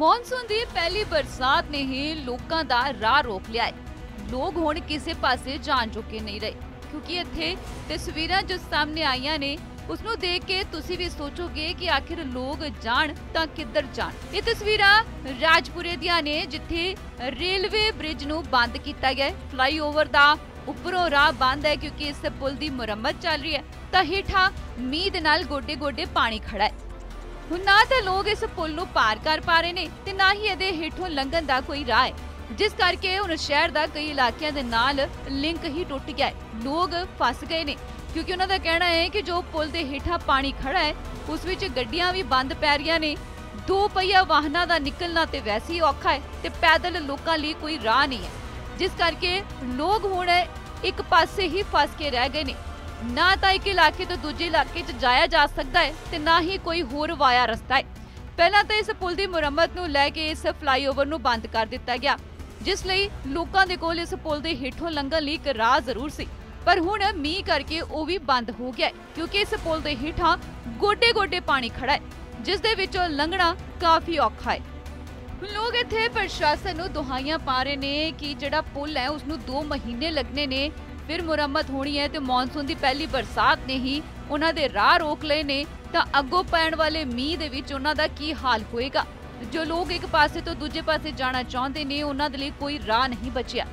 Monsoon ਦੀ ਪਹਿਲੀ ਬਰਸਾਤ ਨੇ ਹੀ ਲੋਕਾਂ ਦਾ ਰਾਹ ਰੋਕ ਲਿਆ ਹੈ। ਲੋਕ ਹੁਣ ਕਿਸੇ ਪਾਸੇ ਜਾਣ ਚੁੱਕੇ ਨਹੀਂ ਰਹੇ, ਕਿਉਂਕਿ ਇੱਥੇ ਤਸਵੀਰਾਂ ਜੋ ਸਾਹਮਣੇ ਆਈਆਂ ਨੇ ਉਸ ਨੂੰ ਦੇਖ ਕੇ ਤੁਸੀਂ ਵੀ ਸੋਚੋਗੇ ਕਿ ਆਖਿਰ ਲੋਕ ਜਾਣ ਤਾਂ ਕਿੱਧਰ ਜਾਣ। ਇਹ ਤਸਵੀਰਾਂ ਰਾਜਪੁਰੇ ਦੀਆਂ ਨੇ, ਜਿੱਥੇ ਰੇਲਵੇ ਬ੍ਰਿਜ ਨੂੰ ਬੰਦ ਕੀਤਾ ਗਿਆ ਹੈ। ਫਲਾਈਓਵਰ ਦਾ ਉੱਪਰੋਂ ਰਾਹ ਬੰਦ ਹੈ, ਕਿਉਂਕਿ ਇਸ ਪੁਲ ਦੀ ਮੁਰੰਮਤ ਚੱਲ ਰਹੀ ਹੈ। ਤਾਂ ਹੇਠਾਂ ਮੀਂਹ ਦੇ ਨਾਲ ਗੋਡੇ-ਗੋਡੇ ਪਾਣੀ ਖੜਾ ਹੈ। ਹੁਣ ਨਾ ਤਾਂ ਲੋਕ ਇਸ ਪੁਲ ਨੂੰ ਪਾਰ ਕਰ ਪਾ ਰਹੇ ਨੇ ਤੇ ਨਾ ਹੀ ਇਹਦੇ ਹੇਠੋਂ ਲੰਘਣ ਦਾ ਕੋਈ ਰਾਹ ਹੈ। ਜਿਸ ਕਰਕੇ ਹੁਣ ਸ਼ਹਿਰ ਦਾ ਕਈ ਇਲਾਕਿਆਂ ਦੇ ਨਾਲ ਲਿੰਕ ਹੀ ਟੁੱਟ ਗਿਆ ਹੈ। ਲੋਕ ਫਸ ਗਏ ਨੇ, ਕਿਉਂਕਿ ਉਹਨਾਂ ਦਾ ਕਹਿਣਾ ਹੈ ਕਿ ਜੋ ਪੁਲ ਦੇ ਹੇਠਾਂ ਪਾਣੀ ਖੜਾ ਹੈ, ਉਸ ਵਿੱਚ ਗੱਡੀਆਂ ਵੀ ਬੰਦ ਪੈ ਰਹੀਆਂ ਨੇ। ਦੋ ਪਹੀਆ ਵਾਹਨਾਂ ਦਾ ਨਿਕਲਣਾ ਤੇ ਵੈਸੇ ਹੀ ਔਖਾ ਹੈ ਤੇ ਪੈਦਲ ਲੋਕਾਂ ਲਈ ਕੋਈ ਰਾਹ ਨਹੀਂ ਹੈ। ਜਿਸ ਕਰਕੇ ਲੋਕ ਹੁਣ ਇੱਕ ਪਾਸੇ ਹੀ ਫਸ ਕੇ ਰਹਿ ਗਏ ਨੇ। ਨਾ ਤਾਂ ਇੱਕ ਇਲਾਕੇ ਤੋਂ ਦੂਜੇ ਇਲਾਕੇ 'ਚ ਜਾਇਆ ਜਾ ਸਕਦਾ ਹੈ ਤੇ ਨਾ ਹੀ ਕੋਈ ਹੋਰ ਵਾਇਆ ਰਸਤਾ ਹੈ। ਪਹਿਲਾਂ ਤਾਂ ਇਸ ਪੁਲ ਦੀ ਮੁਰੰਮਤ ਨੂੰ ਲੈ ਕੇ ਇਸ ਫਲਾਈਓਵਰ ਨੂੰ ਬੰਦ ਕਰ ਦਿੱਤਾ ਗਿਆ, ਜਿਸ ਲਈ ਲੋਕਾਂ ਦੇ ਕੋਲ ਇਸ ਪੁਲ ਦੇ ਹੇਠੋਂ ਲੰਘਣ ਲਈ ਇੱਕ ਰਾਹ ਜ਼ਰੂਰ ਸੀ। ਪਰ ਹੁਣ ਮੀਂਹ ਕਰਕੇ ਉਹ ਵੀ ਬੰਦ ਹੋ ਗਿਆ ਹੈ, ਕਿਉਂਕਿ ਇਸ ਪੁਲ ਦੇ ਹੇਠਾਂ ਗੋਡੇ-ਗੋਡੇ ਪਾਣੀ ਖੜਾ ਹੈ, ਜਿਸ ਦੇ ਵਿੱਚੋਂ ਲੰਘਣਾ ਕਾਫੀ ਔਖਾ ਹੈ। ਲੋਕ ਇੱਥੇ ਪ੍ਰਸ਼ਾਸਨ ਨੂੰ ਦੁਹਾਈਆਂ ਪਾ ਰਹੇ ਨੇ ਕਿ ਜਿਹੜਾ ਪੁਲ ਹੈ ਉਸ ਨੂੰ 2 ਮਹੀਨੇ ਲੱਗਣੇ ਨੇ ਫਿਰ ਮੁਰੰਮਤ ਹੋਣੀ ਹੈ ਤੇ ਮੌਨਸੂਨ ਦੀ ਪਹਿਲੀ ਬਰਸਾਤ ਨੇ ਹੀ ਉਹਨਾਂ ਦੇ ਰਾਹ ਰੋਕ ਲਏ ਨੇ। ਤਾਂ ਅੱਗੋਂ ਪੈਣ ਵਾਲੇ ਮੀਂਹ ਦੇ ਵਿੱਚ ਉਹਨਾਂ ਦਾ ਕੀ ਹਾਲ ਹੋਏਗਾ? ਜੋ ਲੋਕ ਇੱਕ ਪਾਸੇ ਤੋਂ ਦੂਜੇ ਪਾਸੇ ਜਾਣਾ ਚਾਹੁੰਦੇ ਨੇ ਉਹਨਾਂ ਦੇ ਲਈ ਕੋਈ ਰਾਹ ਨਹੀਂ ਬਚਿਆ।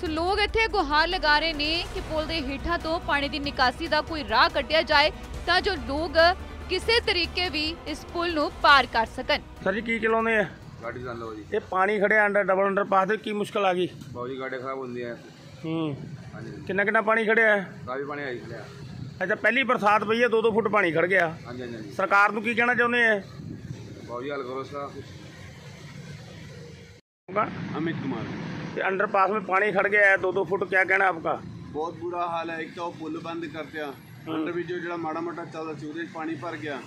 ਸੋ ਲੋਕ ਇੱਥੇ ਗੁਹਾਰ ਲਗਾ ਰਹੇ ਨੇ ਕਿ ਪੁਲ ਦੇ ਹੇਠਾਂ ਤੋਂ ਪਾਣੀ ਦੀ ਨਿਕਾਸੀ ਦਾ ਕੋਈ ਰਾਹ ਕੱਢਿਆ ਜਾਏ ਤਾਂ ਜੋ ਲੋਕ ਕਿਸੇ ਤਰੀਕੇ ਵੀ ਇਸ ਪੁਲ ਨੂੰ ਪਾਰ ਕਰ ਸਕਣ। ਸਰ ਜੀ ਕੀ ਚਲਾਉਂਦੇ ਆ? ਗਾੜੀ ਚਲਾਉਂਦੇ ਜੀ। ਇਹ ਪਾਣੀ ਖੜਿਆ ਅੰਡਰ ਡਬਲ ਅੰਡਰ ਪਾਸ ਤੇ ਕੀ ਮੁਸ਼ਕਲ ਆ ਗਈ? ਬਹੁਤ ਜੀ ਗਾੜੇ ਖਰਾਬ ਹੁੰਦੀ ਆ ਹੂੰ। हाँ जी ਕਿੰਨਾ ਕਿੰਨਾ ਪਾਣੀ ਖੜਿਆ ਹੈ काफी पानी आई है ਅੱਛਾ ਪਹਿਲੀ ਬਰਸਾਤ ਪਈ ਹੈ 2-2 ਫੁੱਟ ਪਾਣੀ ਖੜ ਗਿਆ हाँ जी हाँ जी ਸਰਕਾਰ ਨੂੰ ਕੀ ਕਹਿਣਾ ਚਾਹੁੰਦੇ ਆ बहुत जी हल करो इसका कुछ आपका? अमित कुमार कि अंडर पास में पानी खड़ गया है दो दो फुट क्या कहना है आपका ਬਹੁਤ ਬੁਰਾ ਹਾਲ ਹੈ ਇੱਕ ਤਾਂ ਉਹ ਪੁੱਲ ਬੰਦ ਕਰਤਿਆ ਅੰਡਰ ਵਿੱਚ ਜੋ ਜਿਹੜਾ ਮਾੜਾ ਮੋਟਾ ਚੱਲਦਾ ਸੀ ਉਹਦੇ 'ਚ ਪਾਣੀ ਭਰ ਗਿਆ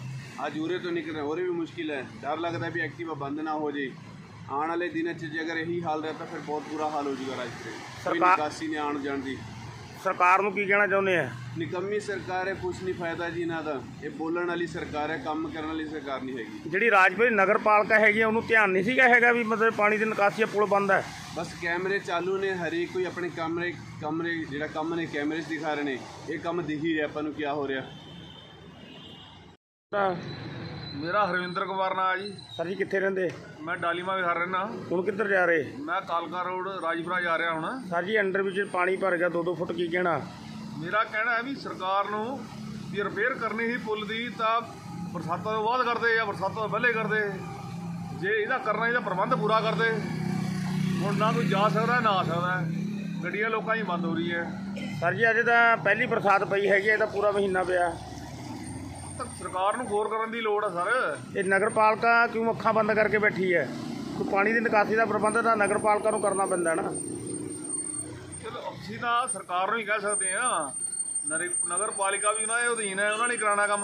ਅੱਜ ਉਰੇ ਤੋਂ ਨਿਕਲਣਾ ਉਹਰੇ ਵੀ ਮੁਸ਼ਕਿਲ ਹੈ ਡਰ ਲੱਗਦਾ ਵੀ ਐਕਟਿਵਾ ਬੰਦ ਨਾ ਹੋ ਜੇ ਆਉਣ ਵਾਲੇ ਦਿਨਾਂ 'ਚ ਜੇ ਅਗਰ ਇਹੀ ਹਾਲ ਰਹਤਾ ਫਿਰ ਬਹੁਤ ਬੁਰਾ ਹਾਲ ਹੋ ਜਾਊਗਾ ਰਾਜਪੁਰੇ ਕੋਈ ਸਰਕਾਰ- ਨਿਕਾਸੀ ਨਹੀਂ ਆਉਣ ਜਾਣ ਦੀ। ਸਰਕਾਰ ਨੂੰ ਕੀ ਕਹਿਣਾ ਚਾਹੁੰਦੇ ਆ? ਨਿਕੰਮੀ ਸਰਕਾਰ ਹੈ ਕੁਛ ਨਹੀਂ ਫਾਇਦਾ ਜੀ ਇਹਨਾਂ ਦਾ। ਇਹ ਬੋਲਣ ਵਾਲੀ ਸਰਕਾਰ ਹੈ ਕੰਮ ਕਰਨ ਵਾਲੀ ਸਰਕਾਰ ਨਹੀਂ ਹੈਗੀ। ਜਿਹੜੀ ਰਾਜਪੁਰੀ ਨਗਰ ਪਾਲਿਕਾ ਹੈਗੀ ਆ, ਉਹਨੂੰ ਧਿਆਨ ਨਹੀਂ ਸੀਗਾ ਹੈਗਾ ਵੀ ਮਤਲਬ ਪਾਣੀ ਦੀ ਨਿਕਾਸੀ ਆ, ਪੁਲ ਬੰਦ ਹੈ ਬਸ ਕੈਮਰੇ ਚਾਲੂ ਨੇ ਹਰੇਕ ਕੋਈ ਆਪਣੇ ਕਮਰੇ ਕਮਰੇ ਜਿਹੜਾ ਕੰਮ ਨੇ ਕੈਮਰੇ 'ਚ ਦਿਖਾ ਰਹੇ ਨੇ। ਇਹ ਕੰਮ ਦਿਖ ਹੀ ਰਿਹਾ ਆਪਾਂ ਨੂੰ ਕੀ ਹੋ ਰਿਹਾ। ਤਾਂ ਮੇਰਾ ਹਰਵਿੰਦਰ ਕੁਮਾਰ ਨਾਂ ਜੀ। ਸਰ ਜੀ ਕਿੱਥੇ ਰਹਿੰਦੇ? ਮੈਂ ਡਾਲੀਮਾ ਵਿਹਾਰ ਰਹਿਣਾ ਹੁਣ ਕਿੱਧਰ ਜਾ ਰਹੇ? ਮੈਂ ਕਾਲਕਾ ਰੋਡ ਰਾਜਪੁਰਾ ਜਾ ਰਿਹਾ ਹੁਣ। ਸਰ ਜੀ ਅੰਡਰ ਵਿੱਚ ਪਾਣੀ ਭਰ ਗਿਆ 2-2 ਫੁੱਟ ਕੀ ਕਹਿਣਾ? ਮੇਰਾ ਕਹਿਣਾ ਹੈ ਵੀ ਸਰਕਾਰ ਨੂੰ ਵੀ ਰਿਪੇਅਰ ਕਰਨੀ ਸੀ ਪੁਲ ਦੀ ਤਾਂ ਬਰਸਾਤਾਂ ਤੋਂ ਬਾਅਦ ਕਰਦੇ ਜਾਂ ਬਰਸਾਤਾਂ ਤੋਂ ਪਹਿਲੇ ਕਰਦੇ। ਜੇ ਇਹਦਾ ਕਰਨਾ ਇਹਦਾ ਪ੍ਰਬੰਧ ਪੂਰਾ ਕਰਦੇ। ਹੁਣ ਨਾ ਕੋਈ ਜਾ ਸਕਦਾ ਨਾ ਆ ਸਕਦਾ। ਗੱਡੀਆਂ ਲੋਕਾਂ ਦੀ ਬੰਦ ਹੋ ਰਹੀ ਹੈ। ਸਰ ਜੀ ਅਜੇ ਤਾਂ ਪਹਿਲੀ ਬਰਸਾਤ ਪਈ ਹੈਗੀ ਇਹ ਤਾਂ ਪੂਰਾ ਮਹੀਨਾ ਪਿਆ। ਤਾਂ ਸਰਕਾਰ ਨੂੰ ਗੌਰ ਕਰਨ ਦੀ ਲੋੜ ਹੈ ਸਰ। ਇਹ ਨਗਰ ਪਾਲਿਕਾ ਕਿਉਂ ਅੱਖਾਂ ਬੰਦ ਕਰਕੇ ਬੈਠੀ ਹੈ? ਕੋਈ ਪਾਣੀ ਦੀ ਨਿਕਾਸੀ ਦਾ ਪ੍ਰਬੰਧ ਤਾਂ ਨਗਰ ਪਾਲਿਕਾ ਨੂੰ ਕਰਨਾ ਪੈਂਦਾ ਨਾ। ਚਲੋ ਅਸੀਂ ਤਾਂ ਸਰਕਾਰ ਨੂੰ ਹੀ ਕਹਿ ਸਕਦੇ ਆ ਨਗਰ ਪਾਲਿਕਾ ਵੀ ਉਹਨਾਂ ਦੇ ਅਧੀਨ ਹੈ ਉਹਨਾਂ ਨੇ ਕਰਾਉਣਾ ਕੰਮ।